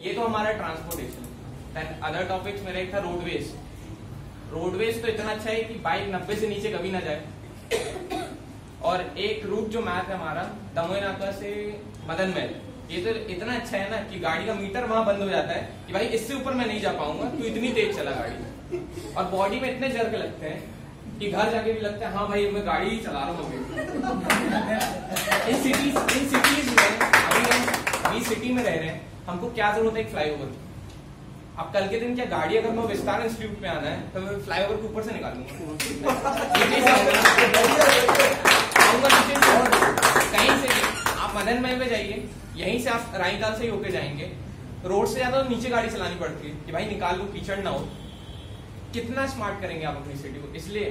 ये तो हमारा ट्रांसपोर्टेशन देन अदर टॉपिक्स मेरा एक था रोडवेज़ रोडवेज़ तो इतना अच्छा है कि बाइक नब्बे से नीचे कभी ना जाए। और एक रूट जो मैप है हमारा दमोई से मदन महल। ये तो इतना अच्छा है ना कि गाड़ी का मीटर वहाँ बंद हो जाता है कि भाई इससे ऊपर मैं नहीं जा पाऊँगा, तू इतनी तेज चला गाड़ी। और बॉडी में इतने जर्क लगते हैं कि घर जाके भी लगता है हाँ भाई मैं गाड़ी ही चला रहा हूँ इन सिटीज़ इन सिटीज़ अभी सिटी में रह रहे हैं, हमको क्या ज़रूरत है एक फ्लाईओवर की? अब कल के दिन क्या गाड़ी अगर मैं विस्तार इंस्टीट्यूट में आना है तो मैं फ्लाईओवर के ऊपर से नीचे से। कहीं से आप मदन महल में जाइए, यहीं से आप राईताल से ही होके जाएँगे। रोड से ज़्यादा तो नीचे गाड़ी चलानी पड़ती है कि भाई निकाल लो, कीचड़ ना हो। कितना स्मार्ट करेंगे आप अपनी सिटी को? इसलिए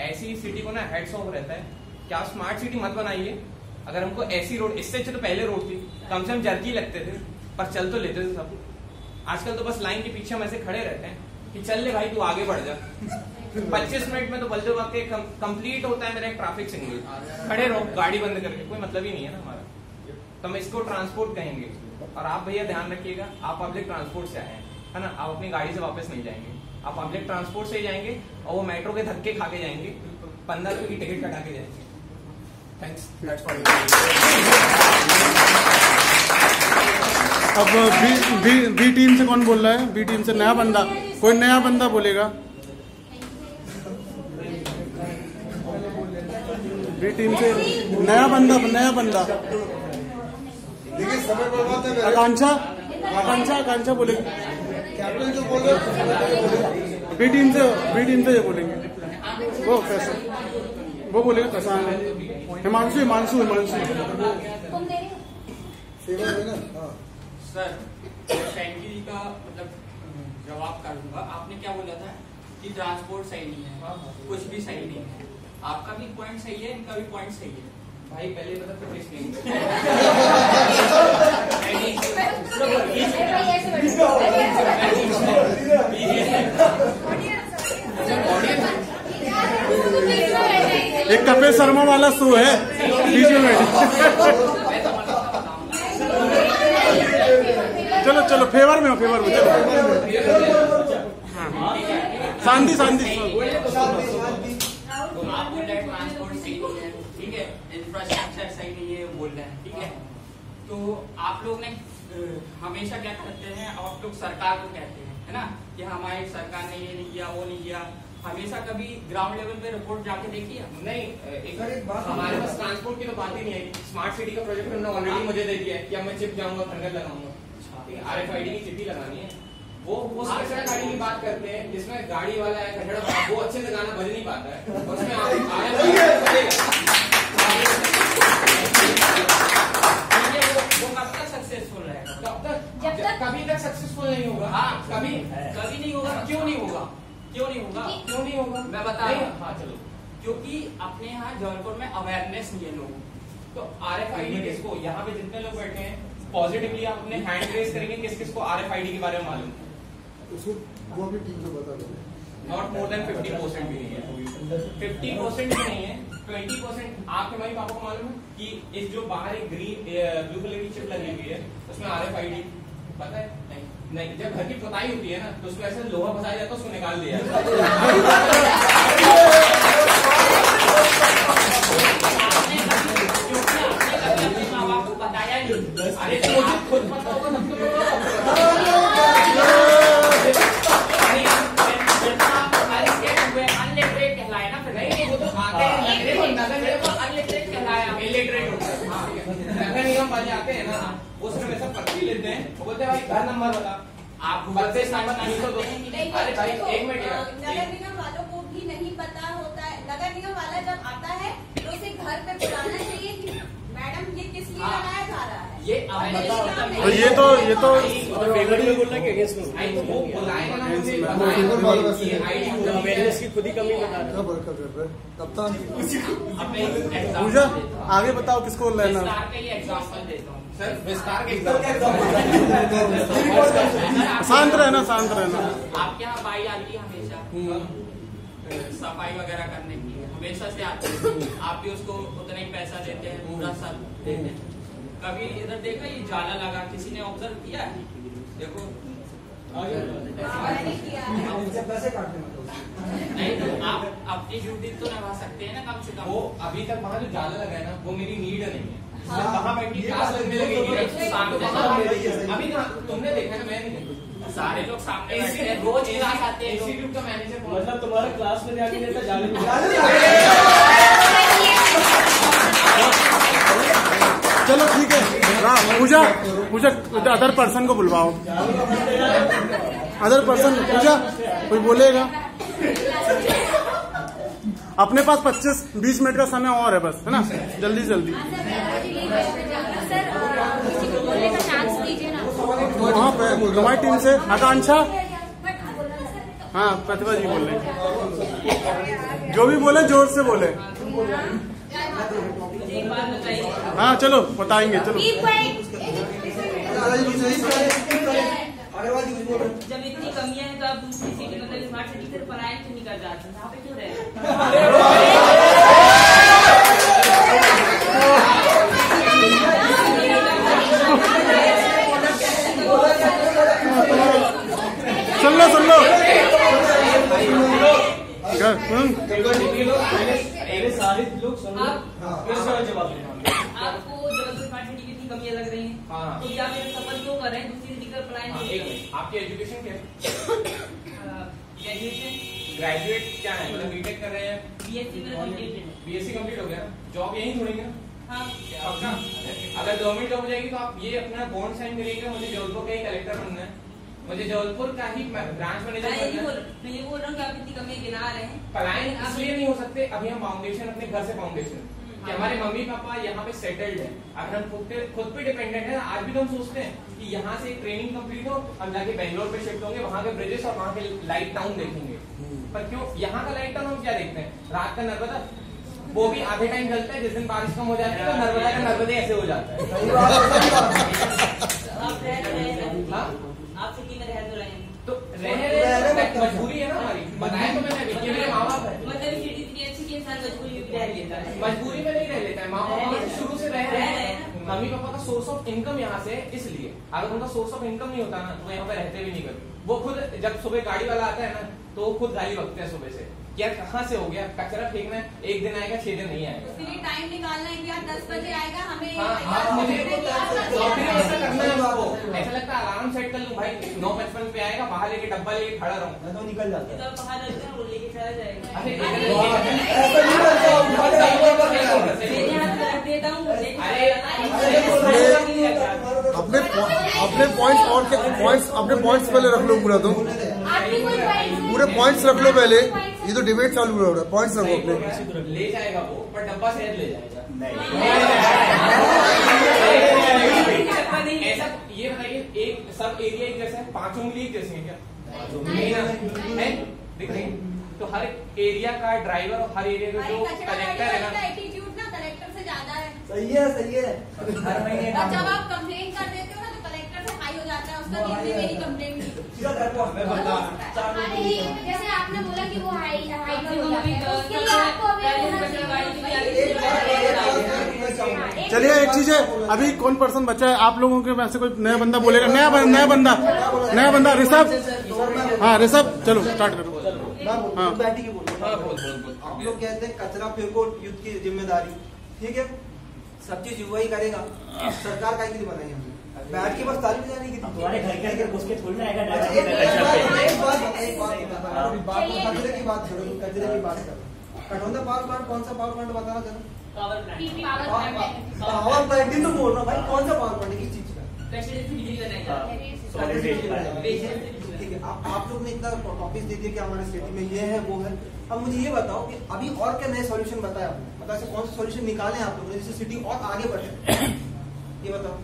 ऐसी सिटी को ना हेड्स ऑफ़ रहता है। कि आप स्मार्ट सिटी मत बनाइए। अगर हमको ऐसी रोड इससे अच्छे तो पहले रोड थी। कम से कम जर्की लगते थे पर चल तो लेते थे सब। आजकल तो बस लाइन के पीछे हम ऐसे खड़े रहते हैं कि चल ले भाई तू आगे बढ़ जा। पच्चीस मिनट में तो बलते वक्त कंप्लीट होता है मेरा एक ट्रैफ़िक सिग्नल खड़े रहो गाड़ी बंद करके कोई मतलब ही नहीं है ना हमारा। तो हम इसको ट्रांसपोर्ट कहेंगे। और आप भैया ध्यान रखिएगा आप पब्लिक ट्रांसपोर्ट से आए हैं है ना? आप अपनी गाड़ी से वापस नहीं जाएँगे। आप पब्लिक ट्रांसपोर्ट से ही जाएँगे और वो मेट्रो के धक्के खा के जाएँगे। पंद्रह रुपए की टिकट कटा के जाएँगे। थैंक्स अब बी, बी, बी टीम से कौन बोल रहा है? बी टीम से नया बंदा। कोई नया बंदा बोलेगा? बी टीम से नया बंदा नया बंदा। बर्बाद है आकांक्षा? आकांक्षा आकांक्षा बोलेगी। बी टीम से बी टीम से ये बोलेंगे। वो कैसे? वो बोलेगा कैसा हिमांशु हिमांशु हिमांशु। ना सर शैंकी जी का मतलब जवाब कर दूँगा आपने क्या बोला था कि ट्रांसपोर्ट सही नहीं है? कुछ भी सही नहीं है। आपका भी पॉइंट सही है इनका भी पॉइंट सही है। भाई पहले बता तो किस नहीं एक कपिल शर्मा वाला शो है। बीच में चलो फेवर में हो फेवर में चलो। शांति शांति। तो आप बोल रहे हैं ट्रांसपोर्ट सही नहीं है ठीक है इंफ्रास्ट्रक्चर सही नहीं है बोल रहे हैं ठीक है तो आप लोग ने हमेशा क्या करते हैं आप लोग सरकार को कहते हैं है ना? कि हमारी सरकार ने ये नहीं किया वो नहीं किया। हमेशा कभी ग्राउंड लेवल पे रिपोर्ट जाके देखी है? नहीं एक एक बात- हमारे पास ट्रांसपोर्ट की तो बात ही नहीं है। स्मार्ट सिटी का प्रोजेक्ट उन्होंने ऑलरेडी मुझे दे दिया है कि अब मैं चिप जाऊँगा खंडर लगाऊँगा। आर एफ़ आई डी की चिप लगानी है। वो वो स्पेशल गाड़ी की बात करते हैं जिसमें गाड़ी वाला है खंडर वाला वो अच्छे से गाना बज नहीं पाता है। उसमें RFID बजेगा। ठीक है, वो वो कब तक सक्सेसफुल रहेगा कब तक जब तक- कभी तक सक्सेसफुल नहीं होगा। हाँ कभी कभी नहीं होगा क्यों नहीं होगा? क्यों नहीं होगा? क्यों नहीं होगा? मैं बता रहा हूँ। हाँ चलो। क्योंकि अपने यहाँ जबलपुर में अवेयरनेस नहीं है लोगों तो आर एफ़ आई डी किसको? यहाँ पे जितने लोग बैठे हैं पॉजिटिवली आप अपने हैंड रेस करेंगे किस किस को आर एफ़ आई डी के बारे में मालूम? उसको वो भी टीम बता दो। Not more than fifty percent भी नहीं है। फिफ्टी परसेंट भी नहीं है ट्वेंटी परसेंट आपके मम्मी पापा को मालूम है कि इस जो बाहर एक ग्रीन ब्लू कलर की चिप लगी हुई है उसमें आर एफ़ आई डी पता है? नहीं। नहीं जब घर की पुताई होती है ना तो उसमें ऐसे लोहा फंसाया जाता है उसको निकाल दिया। भाई घर नंबर बता आप बच्चे नंबर तीन सौ दो अरे भाई एक मिनट नगर निगम वालों को भी नहीं पता होता है। नगर निगम वाला जब आता है तो उसे घर पे बुलाना चाहिए कि मैडम ये किस लिए हाँ। बनाया जा रहा है ये। तो ये तो ये तो फेवर में बोलना कि अगेंस्ट में आई वो बुलाएगा ना मुझे मैं- बताएगा मैं- भाई, मैं- ये आईडी तो अवेयरनेस की खुद ही कमी बता रहे क्या बरकत कर रहे कप्तान अपने एग्ज़ाम्पल पूजा आगे बताओ किसको लेना। विस्तार का एग्ज़ाम्पल देता सर विस्तार के एग्ज़ाम शांत रहना शांत रहना। आपके यहाँ बाई आती है हमेशा? सफ़ाई वगैरह करने की। हमेशा से आते हैं। आप भी उसको उतना ही पैसा देते हैं पूरा सब देते हैं। कभी इधर देखा ये जाला लगा किसी ने ऑब्ज़र्व किया? है देखो मतलब नहीं तो आप अपनी ड्यूटी तो निभा सकते हैं ना कम से कम। वो अभी तक वहाँ जो जाला लगा है ना वो मेरी नीड नहीं है। हाँ। बैठ क्लास लगने तो लगेगी तो तो। अभी तुमने देखा ना मैं नहीं देखा। सारे लोग सामने बैठे हैं रोज क्लास आते हैं इंस्टीट्यूट का मैनेजर मतलब तुम्हारा क्लास में जाके जाने चलो ठीक है। रा- पूजा पूजा अदर पर्सन को बुलवाओ। अदर पर्सन पूजा, कोई बोलेगा? अपने पास 25 20 मिनट का समय और है बस, है ना? जल्दी जल्दी। वहाँ पे हमारी टीम से आकांक्षा? हाँ प्रतिभा जी बोल रहे जो भी बोले, ज़ोर से बोले। हाँ चलो बताएँगे चलो। हैं। जब इतनी कमियाँ हैं तो आप दूसरी सिटी मतलब स्मार्ट सिटी से पलायन क्यों नहीं कर जाते यहाँ पे क्यों रहे सुन लो सुन लो। क्या सारे लोग सुन फिर उसका जवाब देना आपको जबलपुर सिटी की इतनी कमियाँ लग रही हैं? हाँ। तो क्या फिर सफ़र क्यों कर रहे हैं? दूसरी का पलायन हाँ, एक आपकी एजुकेशन क्या है? ग्रेजुएशन ग्रेजुएट क्या है? मतलब बीटेक कर रहे हैं? बीएससी में कंप्लीटेड है। बीएससी कंप्लीट हो गया। जॉब यहीं ढूंढेंगे? हाँ। अगर गवर्नमेंट जॉब हो जाएगी तो आप ये अपना बॉन्ड साइन करिएगा। मुझे जबलपुर का ही कलेक्टर बनना है। मुझे जबलपुर का ही ब्रांच मैनेजर मैं ये बोल मैं ये बोल रहा हूँ कि आप इतनी कमियाँ गिना रहे। हैं पलायन इसलिए नहीं हो सकते अभी हम फाउंडेशन अपने घर से फाउंडेशन कि हमारे मम्मी पापा यहाँ पे सेटल्ड है। अगर हम खुद पे खुद पे डिपेंडेंट है आज भी तो हम सोचते हैं कि यहाँ से ट्रेनिंग कंप्लीट हो हम जाके बेंगलोर पे शिफ्ट होंगे वहाँ के ब्रिजेस और वहाँ के लाइट टाउन देखेंगे। पर क्यों? यहाँ का लाइट टाउन हम क्या देखते हैं? रात का नर्मदा? वो भी आधे टाइम जलता है जिस दिन बारिश कम हो जाती है तो नर्मदा का नर्मदे ऐसे हो जाता हाँ? आप सिटी में रह तो रहे हैं तो रह रहे तो मजबूरी है ना हमारी बताया तो मैंने अभी ये मेरे माँ बाप है मतलब सिटी इतनी अच्छी कि इंसान मजबूरी में भी रह लेता है मजबूरी में नहीं रह लेता है माँ पापा शुरू से रह रहे हैं हैं। मम्मी पापा का सोर्स ऑफ़ इनकम यहाँ से है, इसलिए अगर उनका सोर्स ऑफ़ इनकम नहीं होता ना तो यहाँ पे रहते भी नहीं कभी वो खुद जब सुबह गाड़ी वाला आता है ना तो वो खुद गाली बकते हैं सुबह से यार कहाँ से हो गया कचरा फेंकना है एक दिन आएगा छह दिन नहीं आएगा उसके लिए टाइम निकालना है कि यार दस बजे आएगा हमें हाँ हाँ मुझे है, ऐसा करना है ऐसा लगता है अलार्म सेट कर लूँ भाई नौ पचपन पे आएगा बाहर लेके डब्बा लेके खड़ा रहूँ तो निकल जाता तो बाहर हैं वो लेके चला जाएगा अरे करता हूँ, हूँ। हूँ हूँ। अपने अपने पॉइंट्स और के पॉइंट्स अपने पॉइंट्स पहले रख लो पूरा तो पूरे पॉइंट्स रख लो पहले ये तो डिबेट चालू हो रहा है पॉइंट्स रखो अपने है है है है? तो हर एरिया का ड्राइवर और हर एरिया का जो कलेक्टर है ना एटीट्यूड ना कलेक्टर से ज़्यादा है सही है सही है हर महीने जब आप कंप्लेन कर देते हो तो हाई हो जाता है उसका किसी मेरी कंप्लेन की सीधा घर पहुँच अरे जैसे आपने बोला कि वो हाई हाई तो हो जाता है उसके लिए आपको अभी चाहिए। लिए मैं चाहूँगा। चलिए एक चीज़ है अभी कौन पर्सन बचा है? आप लोगों के वैसे कोई नया बंदा बोलेगा नया नया बंदा नया बंदा ऋषभ हाँ ऋषभ चलो स्टार्ट करो। हाँ। बैठी के बोलो। हाँ, बोल, बोल, बोल। हम लोग कहते हैं कचरा फेंको युद्ध की ज़िम्मेदारी। ठीक है? सब चीज़ युवा ही। करेगा सरकार का लिए बनाई हमने बैठ के बस ताली बजाने की तुम्हारे घर के अंदर घुस के थोड़ी ना आएगा अच्छा, बात- एक बात एक बात बताना अभी बात कचरे की बात छोड़ो कचरे की बात करो। कटौंदा पावर प्लांट कौन सा पावर प्लांट बताना जरा power plant. Power power plant. ही तो बोल रहा हूँ भाई कौन सा पावर प्लांट किस चीज़ का? है आप आप लोग ने इतना टॉपिक दे दिया कि हमारे सिटी में ये है वो है। अब मुझे ये बताओ कि अभी और क्या नए सॉल्यूशन बताया आपने? मतलब ऐसे कौन सा सॉल्यूशन निकाले आप लोगों ने जिससे सिटी और आगे बढ़े? ये बताओ।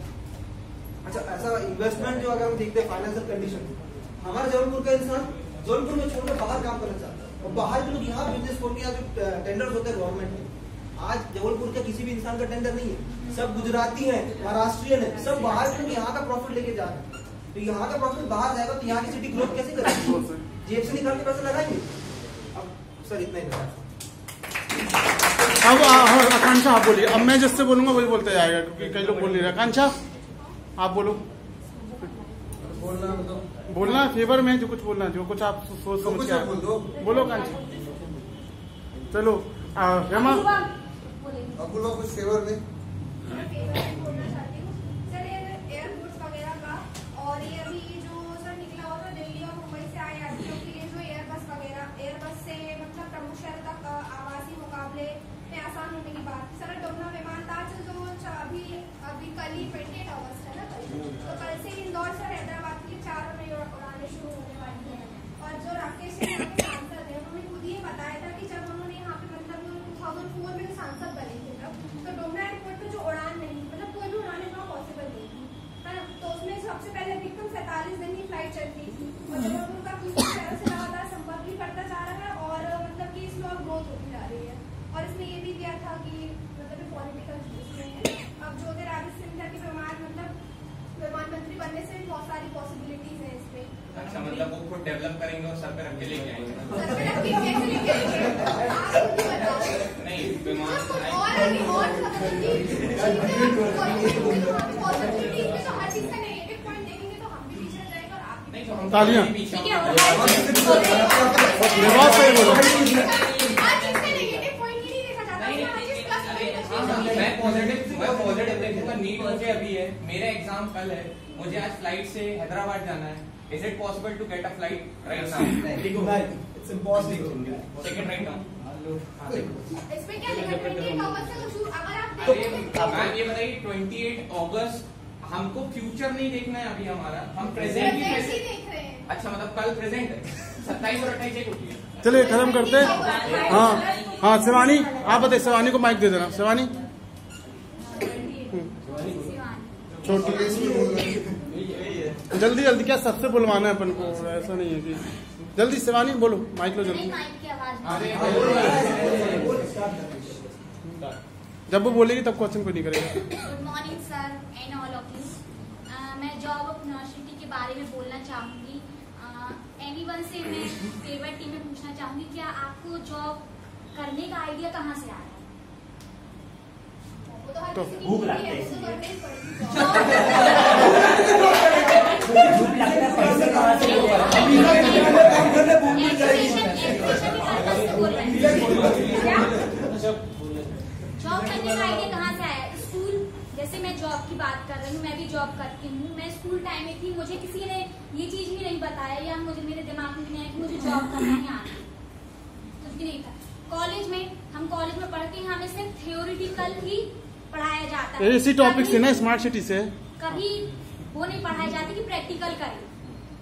अच्छा ऐसा इन्वेस्टमेंट जो अगर हम देखते हैं फाइनेंशियल कंडीशन हमारे जबलपुर का इंसान जबलपुर में छोड़कर बाहर काम करना चाहता है और बाहर के लोग यहाँ बिज़नेस खोल के यहाँ जो टेंडर होते हैं गवर्नमेंट के आज जबलपुर का किसी भी इंसान का टेंडर नहीं है सब गुजराती है महाराष्ट्रियन है सब बाहर के लोग यहाँ का प्रॉफिट लेके जा रहे हैं तो यहाँ का प्रॉफिट बाहर जाएगा तो यहाँ की सिटी ग्रोथ कैसे करेगी जेब से निकाल के पैसे लगाएँगे अब सर इतना ही बताया अब हाँ, आकांक्षा आप बोलिए अब मैं जिससे बोलूँगा वही बोलते जाएगा क्योंकि कई लोग बोल नहीं रहे आकांक्षा आप बोलो। बोलना बोलना फेवर में जो कुछ बोलना जो कुछ आप सोच समझ के। बोल दो। बोलो कांची। चलो रमा। कुछ फेवर में? बोलना चाहती हूँ। सर ये एयरपोर्ट्स वगैरह का और ये अभी जो सर निकला हुआ था दिल्ली और मुंबई से आए यात्रियों के लिए जो एयरबस वगैरह एयरबस से मतलब प्रमुख शहर तक आवासीय मुकाबले में आसान होने की बात। सर डोमना विमानतल जो अभी अभी कल ही ट्वेंटी अगस्त ना कल तो कल से इंदौर से हैदराबाद के लिए चार नई उड़ानें शुरू होने वाली हैं। और जो राकेश सांसद है, उन्होंने खुद ये बताया था कि जब उन्होंने यहाँ पे मतलब टू थाउज़ेंड फोर में सांसद बने थे तब तो डोमना एयरपोर्ट पे जो उड़ान नहीं मतलब कोई भी उड़ान वहाँ पॉसिबल नहीं थी, है ना? तो उसमें सबसे पहले अधिकतम सैंतालीस दिन की फ़्लाइट चलती थी। और जबलपुर का दूसरे शहरों से लगातार संपर्क भी बढ़ता जा रहा है और मतलब कि इसमें और ग्रोथ होती जा रही है। और इसमें ये भी दिया था कि मतलब पॉलिटिकल अब ज्योतिरादित्य सिंधिया के विमान मतलब विमान मंत्री बनने से बहुत सारी पॉसिबिलिटीज है इसमें अच्छा मतलब वो खुद डेवलप करेंगे और सर पे रख के लेके आएँगे सर पे रख के कैसे लेके आएँगे? आप खुद ही बताओ नहीं विमान और अभी और मतलब कि पॉजिटिविटीज में तो हर चीज़ का नेगेटिव पॉइंट देखेंगे तो हम भी पीछे रह जाएँगे और आप भी नहीं तो हम तालियाँ। है सही बोलो ही हाँ, है मैं पॉजिटिव देखूँगा नीट मुझे अभी है मेरा एग्ज़ाम कल है मुझे आज फ़्लाइट से हैदराबाद जाना है। Is it possible to get a flight right now it's impossible second right now इसमें क्या लिखा है? 28 अगस्त अगर आप मैम ये बताइए 28 अगस्त हमको फ्यूचर नहीं देखना है अभी हमारा। हम प्रेजेंट ही देख रहे हैं। अच्छा मतलब कल प्रेजेंट है। सत्ताईस और अट्ठाईस एक होती है। चलिए खत्म करते हैं। हाँ हाँ शिवानी आप बताइए शिवानी को माइक दे देना। शिवानी? छोटी जल्दी जल्दी, क्या सबसे बुलवाना है अपन को? ऐसा नहीं है कि जल्दी, शिवानी, बोलो। माइक लो जल्दी। जब वो बोलेगी तब क्वेश्चन कोई नहीं करेगा। Good morning sir and all of you मैं जॉब अपॉर्चुनिटी के बारे में बोलना चाहूँगी. एनीवन से मैं फेवरेट टीम में पूछना चाहूँगी, क्या आपको जॉब करने का आइडिया कहाँ से आया तो की भूख लगती है। के जॉब करने का आइडिया कहाँ से आया स्कूल जैसे मैं जॉब की बात कर रही हूँ, मैं भी जॉब करती हूँ। मैं स्कूल टाइम में थी, मुझे किसी ने ये चीज़ भी नहीं बताया या मुझे, मेरे दिमाग में नहीं आया कि मुझे जॉब करना है आगे कुछ भी नहीं था। कॉलेज में, हम कॉलेज में पढ़ते हैं, हमें सिर्फ़ थियोरिटिकल ही पढ़ाया जाता है। इसी टॉपिक से ना स्मार्ट सिटी से। कभी वो नहीं पढ़ाया जाता कि प्रैक्टिकल करें।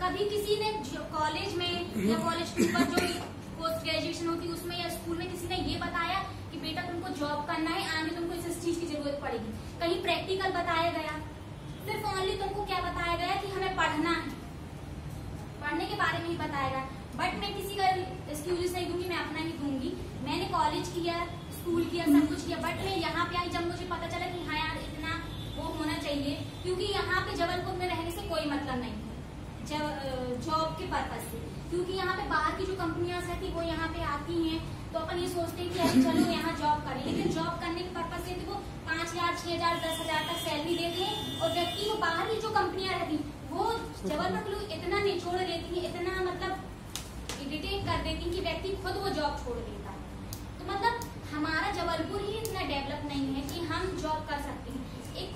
कभी किसी ने कॉलेज में या कॉलेज के ऊपर जो पोस्ट ग्रेजुएशन होती है उसमें या स्कूल में किसी ने ये बताया कि बेटा तुमको जॉब करना है आगे तुमको इस चीज़ की ज़रूरत पड़ेगी। कहीं प्रैक्टिकल बताया गया? सिर्फ़ ओनली तुमको क्या बताया गया कि हमें पढ़ना है? पढ़ने के बारे में ही बताया गया। बट मैं किसी का एक्सक्यूज नहीं दूँगी मैं अपना ही दूँगी। मैंने कॉलेज किया स्कूल किया सब कुछ किया बट मैं यहाँ पे आई जब मुझे पता चला कि हाँ यार, इतना वो होना चाहिए, क्योंकि यहाँ पे जबलपुर में रहने से कोई मतलब नहीं है, जॉब के पर्पज से। क्योंकि यहाँ पे बाहर की जो कंपनियाँ रहती वो यहाँ पे आती हैं तो अपन ये सोचते हैं कि अरे चलो यहाँ जॉब करें। लेकिन जॉब करने के पर्पज से वो पाँच हज़ार, छह हज़ार, दस हज़ार तक सैलरी देते हैं, और व्यक्ति को बाहर की जो कंपनियाँ रहती वो जबलपुर लोग इतना निचोड़ देती है, इतना मतलब इरिटेट कर देती कि व्यक्ति खुद वो जॉब छोड़ देता है। तो मतलब हमारा जबलपुर ही इतना डेवलप नहीं है कि हम जॉब कर सकते हैं। एक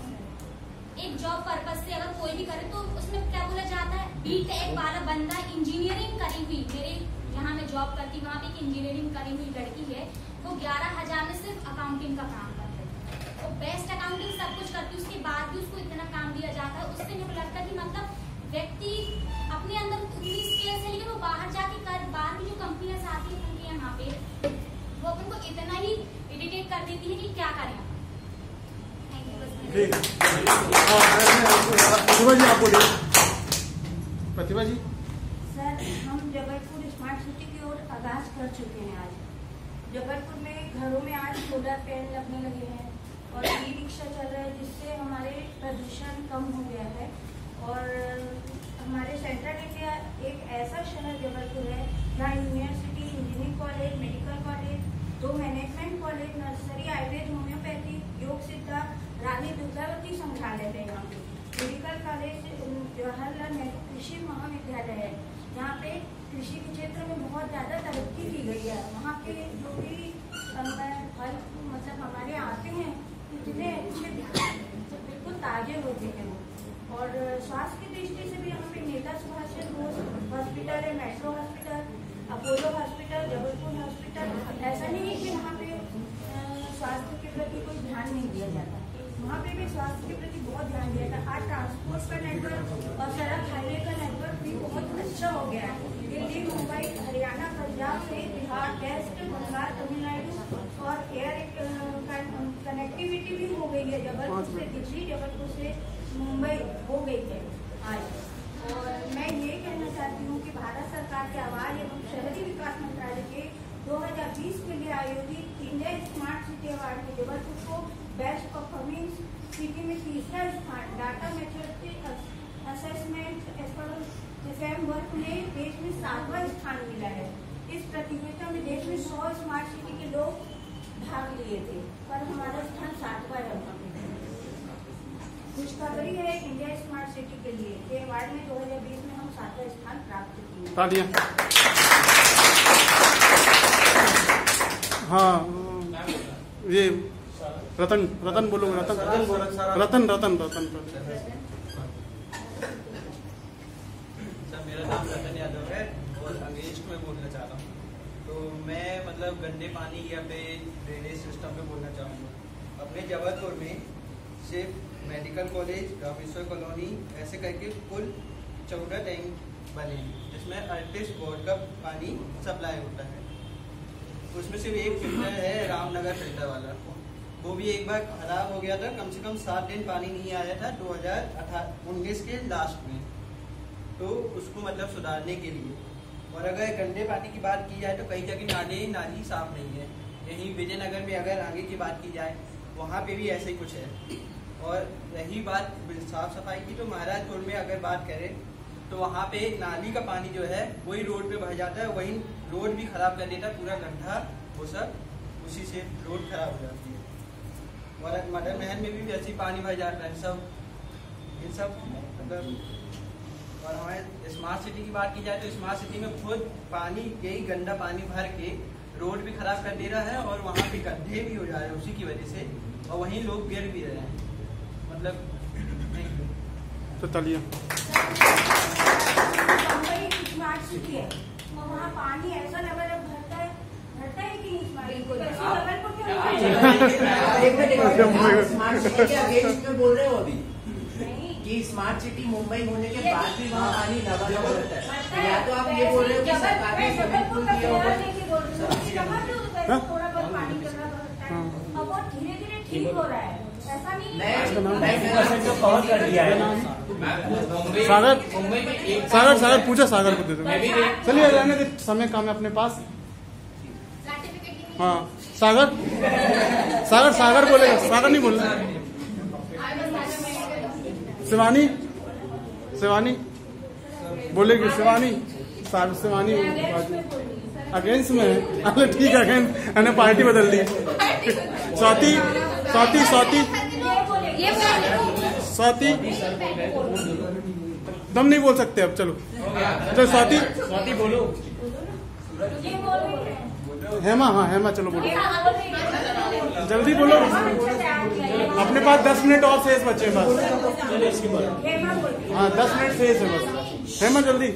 एक जॉब पर्पज से अगर कोई भी करे तो उसमें क्या बोला जाता है? बी टेक वाला बंदा इंजीनियरिंग करी हुई, मेरे जहाँ मैं जॉब करती वहाँ पे एक इंजीनियरिंग करी हुई लड़की है। वो ग्यारह हज़ार में सिर्फ़ अकाउंटिंग का काम करती है। वो बेस्ट अकाउंटिंग सब कुछ करती है, उसके बाद भी उसको इतना काम दिया जाता है। उससे मेरे को लगता है कि मतलब व्यक्ति अपने अंदर उतनी स्किल्स है लेकिन वो बाहर जाके कर बाहर की जो कंपनियाँ आती है, उनके यहाँ पे वो अपन को इतना ही इरिटेट कर देती है कि क्या करें थैंक यू बस। मेरा- प्रतिभा जी आप बोलिए। प्रतिभा जी? सर हम जबलपुर स्मार्ट सिटी की ओर आगाज़ कर चुके हैं आज। जबलपुर में घरों में आज सोलर पैनल लगने लगे हैं और ई रिक्शा चल रहा है जिससे हमारे प्रदूषण कम हो गया है। और हमारे सेंट्रल इंडिया एक ऐसा शहर जबलपुर है जहाँ university engineering college medical college दो management college nursery Ayurveda homeopathy yoga Siddha, रानी दुर्गावती संग्रहालय है पे मेडिकल कॉलेज जवाहरलाल नेहरू कृषि महाविद्यालय है। यहाँ पे कृषि के क्षेत्र में बहुत ज़्यादा तरक्की की गई है। वहाँ के जो भी फल मतलब हमारे आते हैं, इतने अच्छे बिल्कुल ताजे होते हैं और स्वास्थ्य की दृष्टि से भी यहाँ पे नेता सुभाष चंद्र बोस हॉस्पिटल है metro hospital Apollo hospital, Jabalpur hospital, ऐसा नहीं है कि वहाँ पे स्वास्थ्य के प्रति कोई ध्यान नहीं दिया जाता। वहाँ पे भी स्वास्थ्य के प्रति बहुत ध्यान दिया जाता। आज ट्रांसपोर्ट का नेटवर्क और सड़क हाईवे का नेटवर्क भी बहुत अच्छा हो गया है। दिल्ली, मुंबई, हरियाणा, पंजाब से बिहार, वेस्ट, बंगाल, तमिलनाडु और एयर कनेक्टिविटी भी हो गई है। जबलपुर से दिल्ली, जबलपुर से मुंबई हो गई है। आज। और मैं ये कहना चाहती हूँ कि भारत सरकार के आवास एवं शहरी विकास मंत्रालय के 2020 के लिए आयोजित इंडिया स्मार्ट सिटी अवार्ड में जबलपुर को बेस्ट परफॉर्मिंग सिटी में तीसरा स्थान, डाटा मैच्योरिटी असेसमेंट फ्रेमवर्क में देश में सातवां स्थान मिला है। इस प्रतियोगिता में देश में सौ स्मार्ट सिटी के लोग भाग लिए थे, पर हमारा स्थान सातवां है पे खुशखबरी है इंडिया स्मार्ट सिटी के लिए। ये अवार्ड में 2020 में हम सातवां स्थान प्राप्त किए तालियाँ। हाँ ये रतन रतन बोलो रतन रतन रतन रतन। सर मेरा नाम रतन यादव है और अंग्रेज़ में बोलना चाह रहा हूँ। तो मैं मतलब गंदे पानी या फिर ड्रेनेज सिस्टम पे बोलना चाहूँगा। अपने जबलपुर में सिर्फ़ मेडिकल कॉलेज रामेश्वर कॉलोनी ऐसे करके कुल चौदह टैंक बने हैं, जिसमें अड़तीस बोर्ड का पानी सप्लाई होता है। उसमें सिर्फ़ एक फ़िल्टर है, रामनगर फ़िल्टर वाला। वो भी एक बार खराब हो गया था, कम से कम सात दिन पानी नहीं आया था, दो हज़ार उन्नीस के लास्ट में। तो उसको मतलब सुधारने के लिए। और अगर गंदे पानी की बात की जाए तो कई जगह नाले, नाली साफ़ नहीं है। यहीं विजयनगर में अगर आगे की बात की जाए, वहाँ पे भी ऐसे ही कुछ है। और रही बात साफ़ सफ़ाई की तो महाराजपुर में अगर बात करें तो वहाँ पे नाली का पानी जो है, वही रोड पे भर जाता है, वही रोड भी खराब कर देता है, पूरा गड्ढा, वो सब उसी से रोड खराब हो जाती है। और मदर महल में भी वैसे पानी भर जाता है, सब। इन सब मतलब और हमारे स्मार्ट सिटी की बात की जाए तो स्मार्ट सिटी में खुद पानी, यही गंदा पानी भर के रोड भी खराब कर दे रहा है, और वहाँ पे गड्ढे भी हो जा रहे हैं उसी की वजह से, और वहीं लोग गिर भी रहे हैं। मतलब. तो तालियाँ स्मार्ट सिटी वहाँ पानी ऐसा लेवल है है कि क्यों बोल रहे हो अभी नहीं कि स्मार्ट सिटी मुंबई होने के बाद भी वहाँ पानी लबालब रहता है। या तो आप ये बोल रहे हो कि सरकार ने स्विमिंग पूल दिया होगा। लेके बोल रही हूँ। तो थोड़ा बहुत पानी चल रहा है। अब वो धीरे धीरे ठीक हो रहा है। सागर? मुंबई में एक सागर सागर पूछा सागर को दे दो। चलिए रहने दे समय कम है अपने पास। हाँ सागर सागर सागर बोलेगा सागर नहीं बोलना। शिवानी शिवानी बोलेगी शिवानी सागर शिवानी अगेंस्ट में है। अरे ठीक है अगेंस्ट मैंने पार्टी बदल दी। स्वाति स्वाति स्वाति। स्वाति? तुम नहीं बोल सकते अब चलो। चलो स्वाति। स्वाति बोलो। हेमा हाँ हेमा चलो बोलो। जल्दी बोलो। अपने पास दस मिनट और शेष बचे बस। है हाँ दस मिनट शेष है बस। हेमा जल्दी।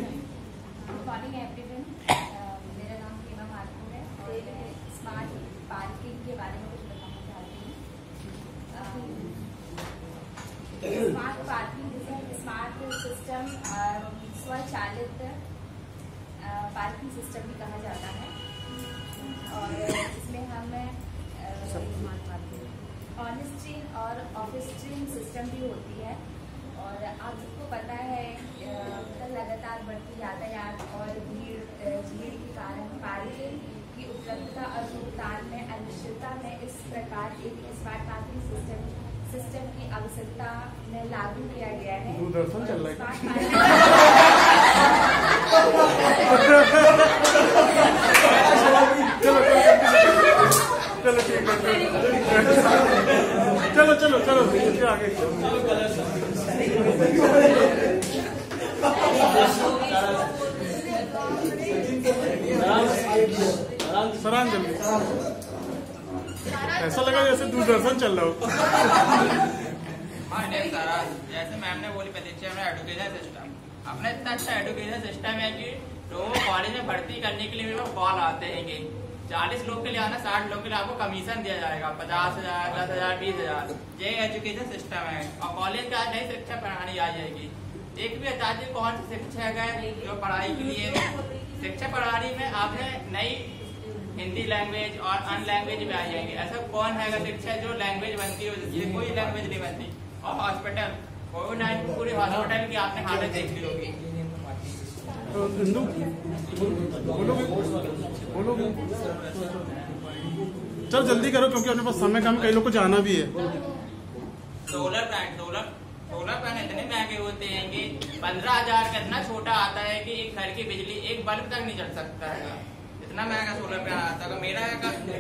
आवश्यकता में इस प्रकार एक स्मार्ट पार्किंग सिस्टम सिस्टम की आवश्यकता में लागू किया गया है दूरदर्शन चलो चलो चलो चलो आगे सरान ऐसा लगा जैसे दूरदर्शन चल रहा हो। हाँ जैसे मैम ने बोली, प्रतीक्षा एजुकेशन सिस्टम अपना इतना अच्छा एजुकेशन सिस्टम है कि लोगों कॉलेज में भर्ती करने के लिए कॉल आते हैं कि चालीस लोग के लिए आना, साठ लोग के लिए आपको कमीशन दिया जाएगा। पचास हज़ार, दस हज़ार, बीस हज़ार। ये एजुकेशन सिस्टम है। और कॉलेज का नई शिक्षा पढ़ानी आ जाएगी। एक भी बताइए कौन सी शिक्षक है जो पढ़ाई के लिए शिक्षा प्रणाली में आपने नई हिंदी लैंग्वेज और अन लैंग्वेज में आ जाएँगे। ऐसा कौन है शिक्षा जो लैंग्वेज बनती है जिससे कोई लैंग्वेज नहीं बनती? और हॉस्पिटल कोविड नाइन्टीन पूरे हॉस्पिटल की आपने हालत देख ली होगी। तो चल जल्दी करो क्योंकि अपने पास समय कम कई लोग को जाना भी है। Solar plant solar solar plant इतने महँगे होते हैं कि पंद्रह हज़ार का इतना छोटा आता है कि एक घर की बिजली एक बल्ब तक नहीं चल सकता है। इतना महँगा सोलर प्लांट आता है। मेरा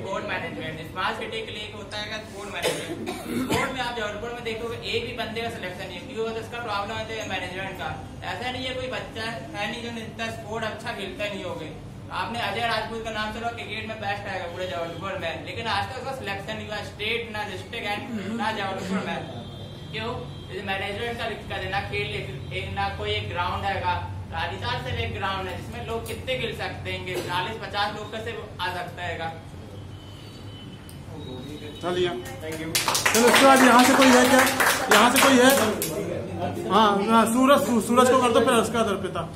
बोर्ड मैनेजमेंट स्मार्ट सिटी के लिए होता है बोर्ड मैनेजमेंट बोर्ड में आप जबलपुर में देखोगे, एक भी बंदे का सिलेक्शन नहीं क्योंकि वो इसका प्रॉब्लम है मैनेजमेंट का। ऐसा नहीं है कोई बच्चा है नहीं जो इतना स्पोर्ट अच्छा खेलता नहीं होगे। आपने अजय राजपूत का नाम चलो क्रिकेट में बेस्ट आएगा पूरे जबलपुर में। लेकिन आज तक उसका सिलेक्शन नहीं हुआ। स्टेट ना डिस्ट्रिक्ट एंड ना जबलपुर में। क्यों? मैनेजमेंट का दिक्कत है। ना खेल, ना कोई एक ग्राउंड है राजस्थान से एक ग्राउंड है जिसमें लोग कितने गिर सकते हैं? चालीस पचास लोग का कैसे आ सकता है चलिए। चलो उसके बाद यहाँ से कोई है क्या? यहाँ से कोई है? हाँ हाँ सूरज सूरज को कर दो फिर उसका अर्पिता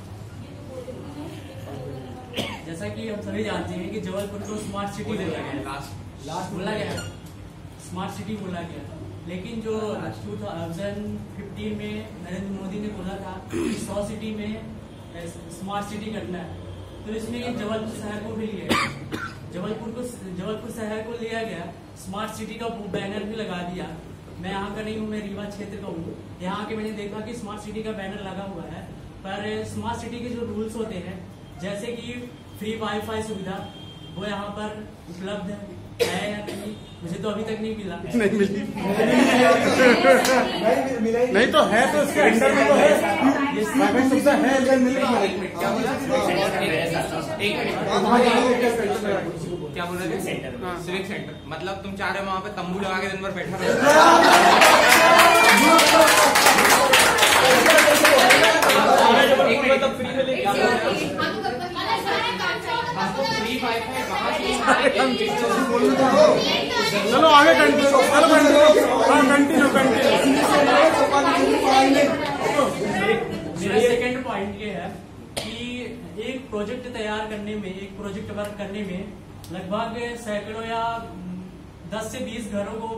जैसा कि हम सभी जानते हैं कि जबलपुर को स्मार्ट सिटी बोला गया लास्ट बोला गया स्मार्ट सिटी बोला गया लेकिन जो 2015 में नरेंद्र मोदी ने बोला था कि 100 सिटी में स्मार्ट सिटी करना है। तो इसमें ये जबलपुर शहर को भी लिया जबलपुर को जबलपुर शहर को लिया गया, स्मार्ट सिटी का बैनर भी लगा दिया। मैं यहाँ का नहीं हूँ, मैं रीवा क्षेत्र का हूँ। यहाँ के मैंने देखा कि स्मार्ट सिटी का बैनर लगा हुआ है। पर स्मार्ट सिटी के जो रूल्स होते हैं, जैसे कि फ्री वाईफाई सुविधा, वो यहाँ पर उपलब्ध है। मुझे तो अभी तक नहीं मिला। नहीं मिली। नहीं तो है तो इसके अंडर में तो है। है लेकिन मिल रहा है। क्या बोल? रहे थे सेंटर। Civic centre. मतलब तुम चाह रहे हो वहाँ पे तंबू लगा के दिन भर बैठा मतलब फ्री में लेके फ्री चलो आगे कंटिन्यू चलो कंटिन्यू कंटिन्यू सेकंड पॉइंट ये है कि एक प्रोजेक्ट तैयार करने में, एक प्रोजेक्ट वर्क करने में लगभग सैकड़ों या दस से बीस घरों को